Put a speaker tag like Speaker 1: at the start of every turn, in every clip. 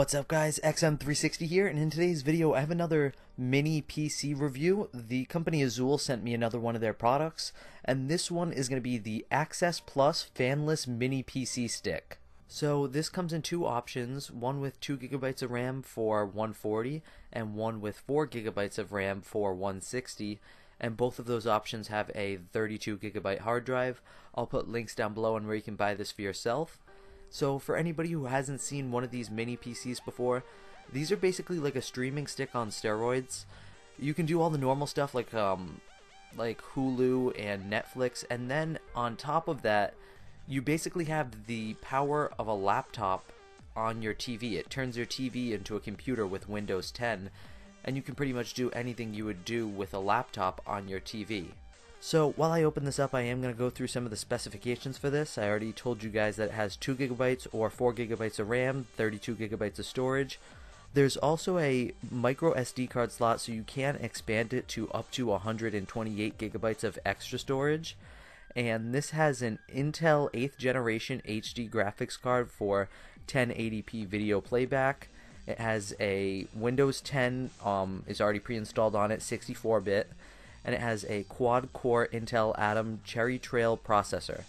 Speaker 1: What's up guys, XM360 here, and in today's video I have another mini PC review. The company Azulle sent me another one of their products, and this one is going to be the Access Plus Fanless Mini PC Stick. So this comes in two options, one with 2GB of RAM for 140, and one with 4GB of RAM for 160, and both of those options have a 32 gigabyte hard drive. I'll put links down below on where you can buy this for yourself. So for anybody who hasn't seen one of these mini PCs before, these are basically like a streaming stick on steroids. You can do all the normal stuff like um like Hulu and Netflix and then on top of that, you basically have the power of a laptop on your TV. It turns your TV into a computer with Windows 10 and you can pretty much do anything you would do with a laptop on your TV. So while I open this up, I am going to go through some of the specifications for this. I already told you guys that it has 2 gigabytes or 4 gigabytes of RAM, 32 gigabytes of storage. There's also a micro SD card slot so you can expand it to up to 128 gigabytes of extra storage. And this has an Intel 8th generation HD graphics card for 1080p video playback. It has a Windows 10 um, is already pre-installed on it, 64-bit and it has a quad-core Intel Atom Cherry Trail processor.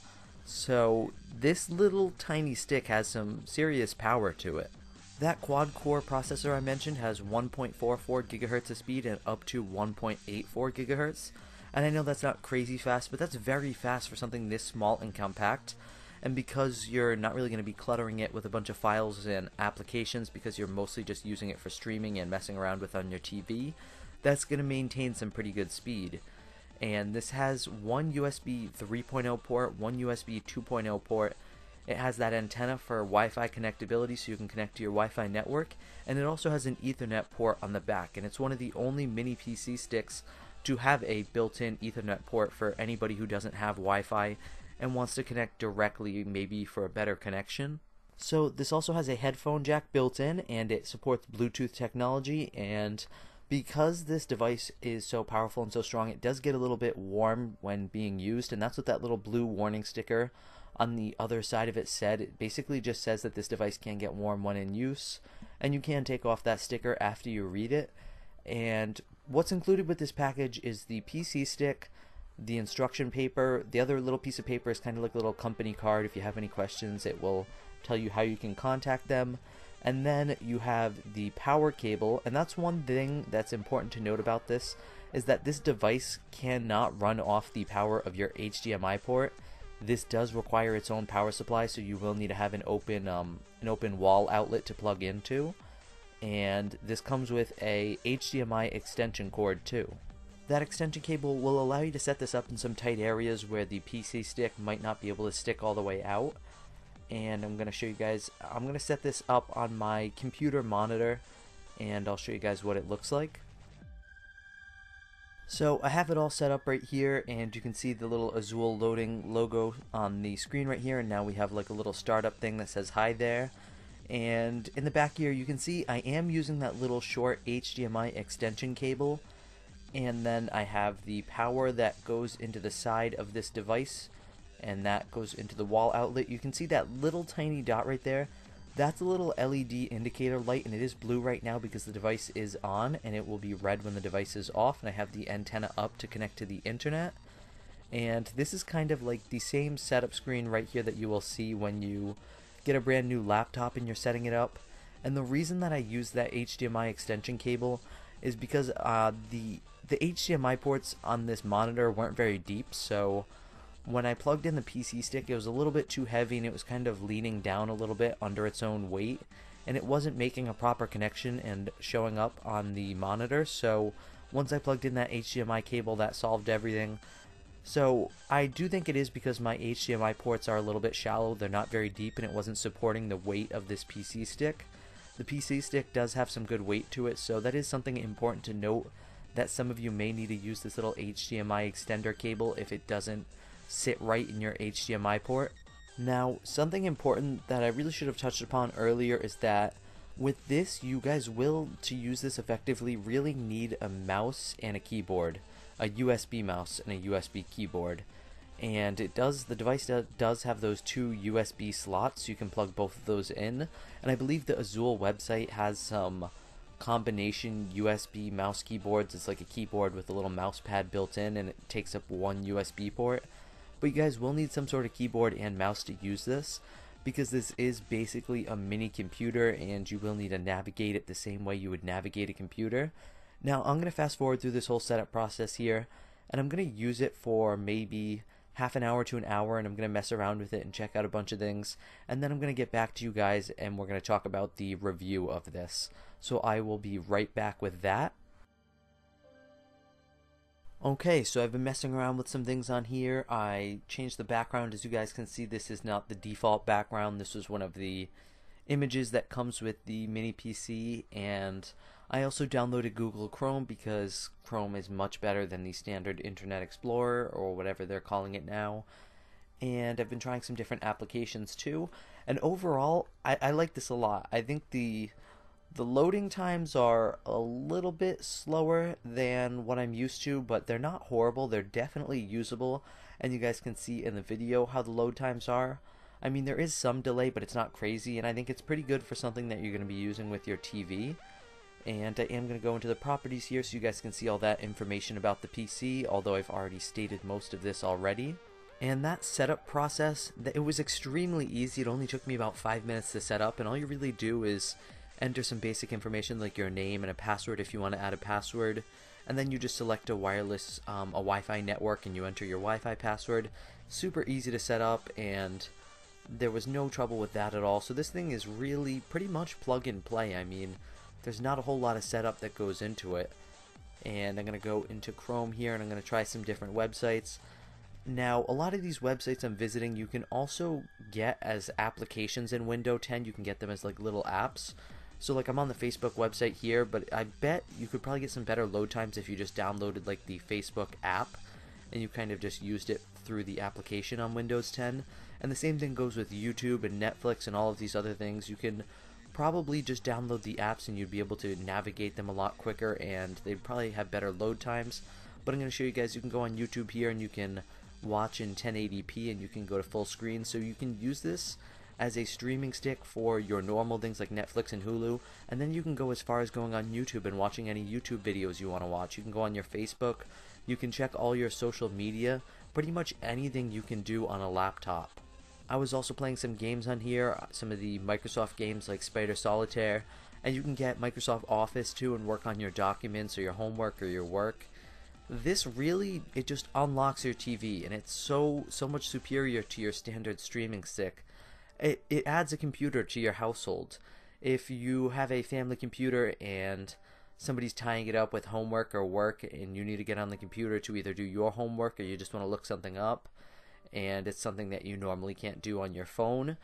Speaker 1: So this little tiny stick has some serious power to it. That quad-core processor I mentioned has 1.44 GHz of speed and up to 1.84 GHz. And I know that's not crazy fast, but that's very fast for something this small and compact. And because you're not really going to be cluttering it with a bunch of files and applications because you're mostly just using it for streaming and messing around with on your TV, that's going to maintain some pretty good speed. And this has one USB 3.0 port, one USB 2.0 port. It has that antenna for Wi-Fi connectability so you can connect to your Wi-Fi network. And it also has an Ethernet port on the back. And it's one of the only mini PC sticks to have a built-in Ethernet port for anybody who doesn't have Wi-Fi and wants to connect directly maybe for a better connection. So this also has a headphone jack built in and it supports Bluetooth technology and because this device is so powerful and so strong, it does get a little bit warm when being used, and that's what that little blue warning sticker on the other side of it said. It basically just says that this device can get warm when in use, and you can take off that sticker after you read it. And what's included with this package is the PC stick, the instruction paper. The other little piece of paper is kind of like a little company card. If you have any questions, it will tell you how you can contact them. And then you have the power cable, and that's one thing that's important to note about this is that this device cannot run off the power of your HDMI port. This does require its own power supply, so you will need to have an open um, an open wall outlet to plug into. And this comes with a HDMI extension cord too. That extension cable will allow you to set this up in some tight areas where the PC stick might not be able to stick all the way out and I'm gonna show you guys I'm gonna set this up on my computer monitor and I'll show you guys what it looks like. So I have it all set up right here and you can see the little Azulle loading logo on the screen right here and now we have like a little startup thing that says hi there. And in the back here you can see I am using that little short HDMI extension cable and then I have the power that goes into the side of this device and that goes into the wall outlet. You can see that little tiny dot right there. That's a little LED indicator light and it is blue right now because the device is on and it will be red when the device is off and I have the antenna up to connect to the internet. And this is kind of like the same setup screen right here that you will see when you get a brand new laptop and you're setting it up. And the reason that I use that HDMI extension cable is because uh, the the HDMI ports on this monitor weren't very deep, so when I plugged in the PC stick, it was a little bit too heavy and it was kind of leaning down a little bit under its own weight, and it wasn't making a proper connection and showing up on the monitor. So once I plugged in that HDMI cable, that solved everything. So I do think it is because my HDMI ports are a little bit shallow, they're not very deep, and it wasn't supporting the weight of this PC stick. The PC stick does have some good weight to it, so that is something important to note that some of you may need to use this little HDMI extender cable if it doesn't sit right in your HDMI port. Now, something important that I really should have touched upon earlier is that with this, you guys will, to use this effectively, really need a mouse and a keyboard, a USB mouse and a USB keyboard. and it does the device does have those two USB slots so you can plug both of those in and I believe the Azulle website has some combination USB mouse keyboards it's like a keyboard with a little mouse pad built in and it takes up one USB port but you guys will need some sort of keyboard and mouse to use this because this is basically a mini computer and you will need to navigate it the same way you would navigate a computer now I'm going to fast forward through this whole setup process here and I'm going to use it for maybe half an hour to an hour and I'm going to mess around with it and check out a bunch of things and then I'm going to get back to you guys and we're going to talk about the review of this. So I will be right back with that. Okay, so I've been messing around with some things on here. I changed the background. As you guys can see, this is not the default background. This was one of the images that comes with the mini PC and I also downloaded Google Chrome because Chrome is much better than the standard Internet Explorer or whatever they're calling it now. And I've been trying some different applications too. And overall, I, I like this a lot. I think the the loading times are a little bit slower than what I'm used to, but they're not horrible. They're definitely usable, and you guys can see in the video how the load times are. I mean, there is some delay, but it's not crazy, and I think it's pretty good for something that you're going to be using with your TV. And I am going to go into the properties here so you guys can see all that information about the PC, although I've already stated most of this already. And that setup process, it was extremely easy. It only took me about 5 minutes to set up, and all you really do is enter some basic information like your name and a password if you want to add a password. And then you just select a wireless, um, a Wi-Fi network, and you enter your Wi-Fi password. Super easy to set up, and there was no trouble with that at all. So this thing is really pretty much plug and play. I mean, there's not a whole lot of setup that goes into it. And I'm going to go into Chrome here and I'm going to try some different websites. Now, a lot of these websites I'm visiting, you can also get as applications in Windows 10. You can get them as like little apps. So like I'm on the Facebook website here, but I bet you could probably get some better load times if you just downloaded like the Facebook app and you kind of just used it through the application on Windows 10. And the same thing goes with YouTube and Netflix and all of these other things. You can probably just download the apps and you'd be able to navigate them a lot quicker and they'd probably have better load times. But I'm going to show you guys, you can go on YouTube here and you can watch in 1080p and you can go to full screen. So you can use this as a streaming stick for your normal things like Netflix and Hulu, and then you can go as far as going on YouTube and watching any YouTube videos you want to watch. You can go on your Facebook, you can check all your social media, pretty much anything you can do on a laptop. I was also playing some games on here, some of the Microsoft games like Spider Solitaire, and you can get Microsoft Office too and work on your documents or your homework or your work. This really, it just unlocks your TV and it's so, so much superior to your standard streaming stick. It, it adds a computer to your household. If you have a family computer and somebody's tying it up with homework or work and you need to get on the computer to either do your homework or you just want to look something up, and it's something that you normally can't do on your phone,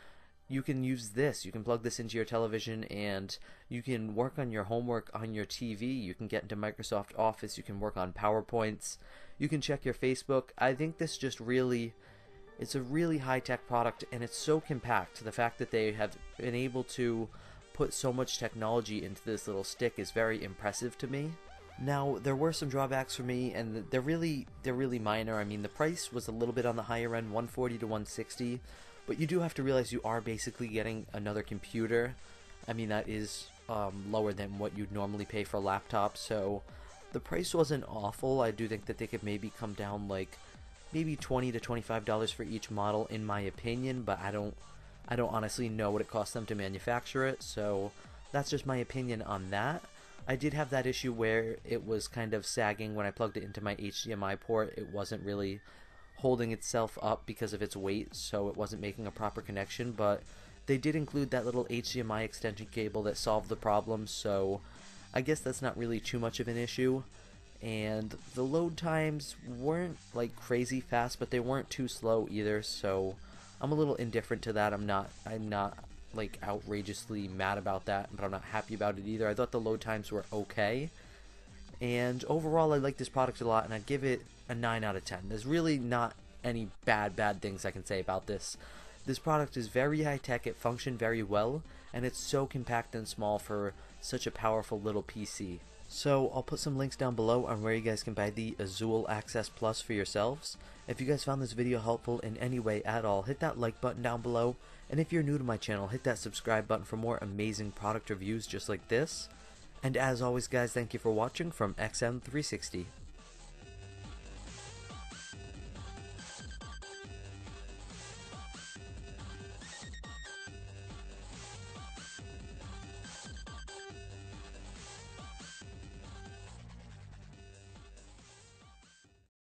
Speaker 1: you can use this. You can plug this into your television and you can work on your homework on your TV. You can get into Microsoft Office. You can work on PowerPoints. You can check your Facebook. I think this just really, it's a really high tech product and it's so compact. The fact that they have been able to put so much technology into this little stick is very impressive to me. Now there were some drawbacks for me, and they're really they're really minor. I mean, the price was a little bit on the higher end, 140 to 160, but you do have to realize you are basically getting another computer. I mean, that is um, lower than what you'd normally pay for a laptop, so the price wasn't awful. I do think that they could maybe come down like maybe 20 to 25 dollars for each model, in my opinion. But I don't I don't honestly know what it costs them to manufacture it, so that's just my opinion on that. I did have that issue where it was kind of sagging when I plugged it into my HDMI port. It wasn't really holding itself up because of its weight, so it wasn't making a proper connection, but they did include that little HDMI extension cable that solved the problem, so I guess that's not really too much of an issue. And the load times weren't like crazy fast, but they weren't too slow either, so I'm a little indifferent to that. I'm not I'm not like outrageously mad about that, but I'm not happy about it either. I thought the load times were okay. And overall, I like this product a lot, and I'd give it a 9 out of 10. There's really not any bad, bad things I can say about this. This product is very high tech, it functioned very well, and it's so compact and small for such a powerful little PC. So I'll put some links down below on where you guys can buy the Azulle Access Plus for yourselves. If you guys found this video helpful in any way at all, hit that like button down below. And if you're new to my channel, hit that subscribe button for more amazing product reviews just like this. And as always guys, thank you for watching from XM360.